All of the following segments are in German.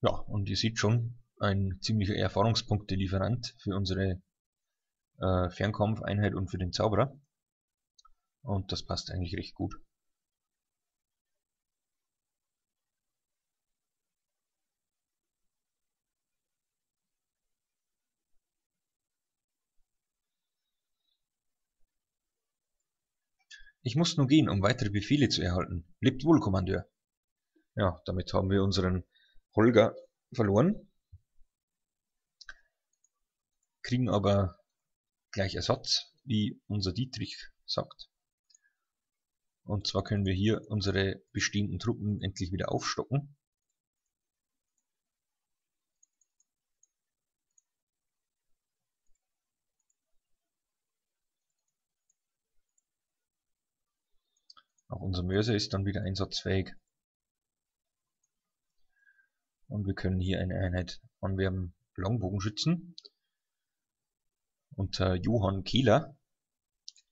Ja, und ihr seht schon, ein ziemlicher Erfahrungspunkte-Lieferant für unsere äh, Fernkampfeinheit und für den Zauberer. Und das passt eigentlich recht gut. Ich muss nun gehen, um weitere Befehle zu erhalten. Lebt wohl, Kommandeur. Ja, damit haben wir unseren Holger verloren. Kriegen aber gleich Ersatz, wie unser Dietrich sagt. Und zwar können wir hier unsere bestehenden Truppen endlich wieder aufstocken. Auch unser Mörser ist dann wieder einsatzfähig. Und wir können hier eine Einheit anwerben, Langbogenschützen. Unter Johann Kehler.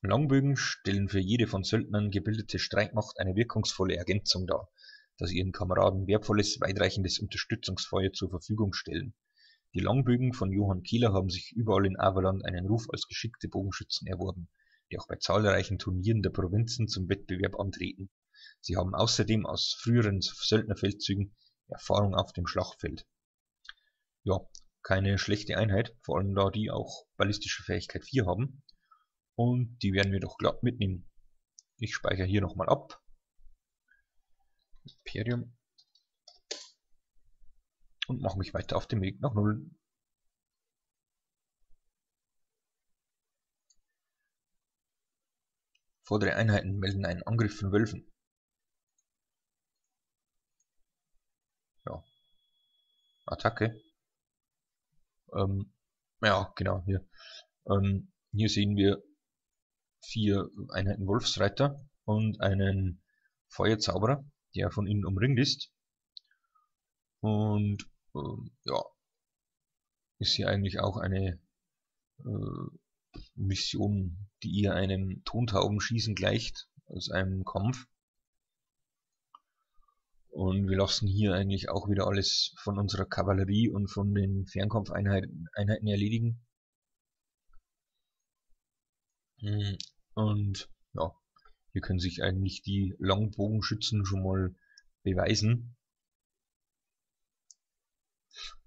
Langbögen stellen für jede von Söldnern gebildete Streitmacht eine wirkungsvolle Ergänzung dar, da sie ihren Kameraden wertvolles, weitreichendes Unterstützungsfeuer zur Verfügung stellen. Die Langbögen von Johann Kehler haben sich überall in Averland einen Ruf als geschickte Bogenschützen erworben die auch bei zahlreichen Turnieren der Provinzen zum Wettbewerb antreten. Sie haben außerdem aus früheren Söldnerfeldzügen Erfahrung auf dem Schlachtfeld. Ja, keine schlechte Einheit, vor allem da die auch ballistische Fähigkeit 4 haben. Und die werden wir doch glatt mitnehmen. Ich speichere hier nochmal ab. Imperium. Und mache mich weiter auf dem Weg nach Null. Vordere Einheiten melden einen Angriff von Wölfen. Ja. Attacke. Ähm, ja, genau, hier. Ähm, hier sehen wir vier Einheiten Wolfsreiter und einen Feuerzauberer, der von ihnen umringt ist. Und ähm, ja, ist hier eigentlich auch eine äh, Mission, die eher einem Tontaubenschießen gleicht als einem Kampf. Und wir lassen hier eigentlich auch wieder alles von unserer Kavallerie und von den Fernkampfeinheiten Einheiten erledigen. Hm, und ja, hier können sich eigentlich die Langbogenschützen schon mal beweisen.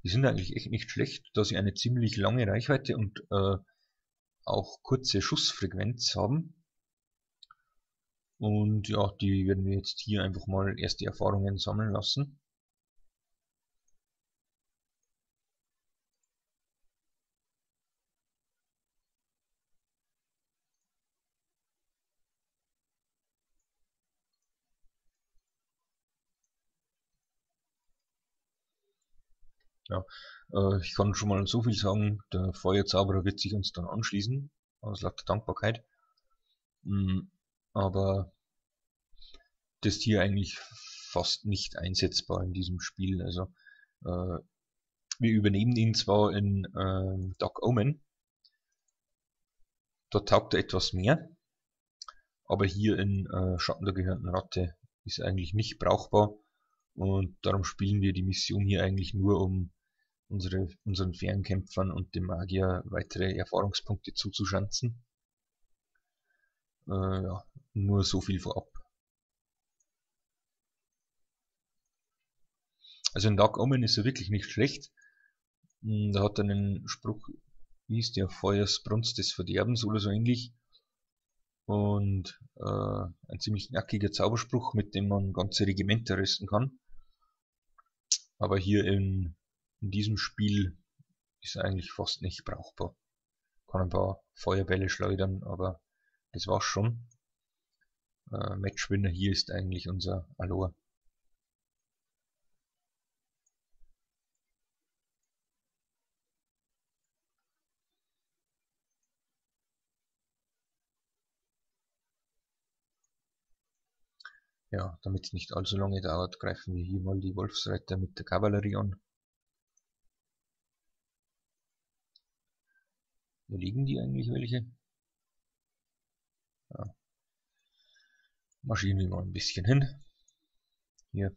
Die sind eigentlich echt nicht schlecht, da sie eine ziemlich lange Reichweite und äh, auch kurze Schussfrequenz haben. Und ja, die werden wir jetzt hier einfach mal erste Erfahrungen sammeln lassen. Ja, äh, ich kann schon mal so viel sagen, der Feuerzauberer wird sich uns dann anschließen, aus lauter Dankbarkeit. Mhm, aber das Tier eigentlich fast nicht einsetzbar in diesem Spiel. Also äh, wir übernehmen ihn zwar in äh, Dark Omen, dort taugt er etwas mehr, aber hier in äh, Schatten der gehörnten Ratte ist er eigentlich nicht brauchbar und darum spielen wir die Mission hier eigentlich nur um unsere, unseren Fernkämpfern und dem Magier weitere Erfahrungspunkte zuzuschanzen. Äh, ja, nur so viel vorab. Also Dark Omen ist er wirklich nicht schlecht. Hm, da hat er einen Spruch, wie hieß der, Feuersbrunst des Verderbens oder so ähnlich. Und äh, ein ziemlich knackiger Zauberspruch, mit dem man ganze Regimenter rüsten kann. Aber hier in in diesem Spiel ist eigentlich fast nicht brauchbar. Kann ein paar Feuerbälle schleudern, aber das war's schon. Äh, Matchwinner hier ist eigentlich unser Aloha. Ja, damit es nicht allzu lange dauert, greifen wir hier mal die Wolfsreiter mit der Kavallerie an. Wo liegen die eigentlich welche? Marschieren wir mal ein bisschen hin. Hier.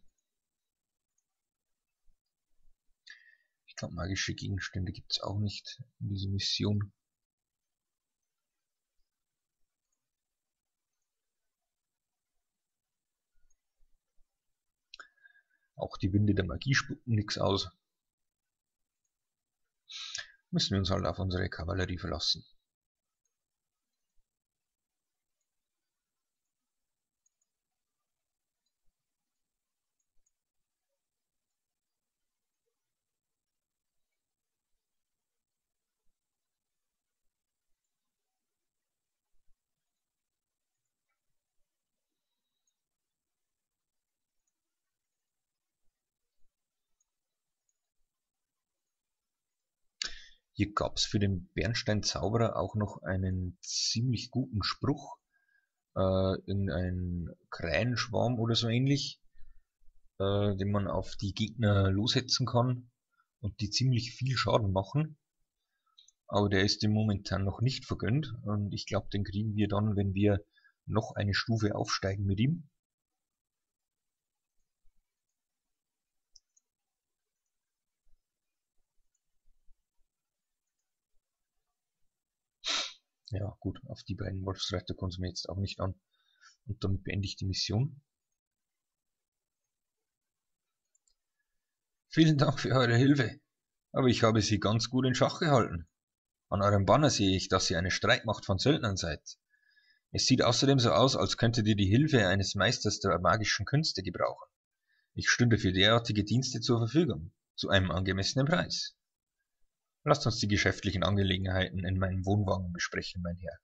Magische Gegenstände gibt es auch nicht in dieser Mission. Auch die Winde der Magie spucken nichts aus. Müssen wir uns halt auf unsere Kavallerie verlassen. Hier gab es für den Bernstein-Zauberer auch noch einen ziemlich guten Spruch. Äh, irgendein Krähenschwarm oder so ähnlich, äh, den man auf die Gegner lossetzen kann und die ziemlich viel Schaden machen. Aber der ist dem momentan noch nicht vergönnt und ich glaube, den kriegen wir dann, wenn wir noch eine Stufe aufsteigen mit ihm. Ja, gut, auf die beiden Wolfsreiter kommt es mir jetzt auch nicht an. Und damit beende ich die Mission. Vielen Dank für eure Hilfe, aber ich habe sie ganz gut in Schach gehalten. An eurem Banner sehe ich, dass ihr eine Streitmacht von Söldnern seid. Es sieht außerdem so aus, als könntet ihr die Hilfe eines Meisters der magischen Künste gebrauchen. Ich stünde für derartige Dienste zur Verfügung, zu einem angemessenen Preis. Lasst uns die geschäftlichen Angelegenheiten in meinem Wohnwagen besprechen, mein Herr.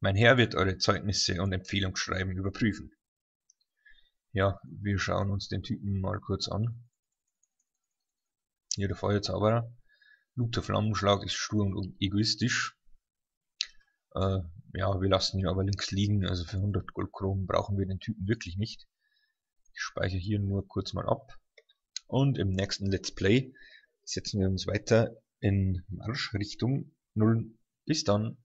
Mein Herr wird eure Zeugnisse und Empfehlungsschreiben überprüfen. Ja, wir schauen uns den Typen mal kurz an. Hier der Feuerzauberer. Luther Flammenschlag ist stur und egoistisch. Äh, ja, wir lassen ihn aber links liegen, also für 100 Goldkronen brauchen wir den Typen wirklich nicht. Ich speichere hier nur kurz mal ab. Und im nächsten Let's Play setzen wir uns weiter in Marschrichtung Null. Bis dann.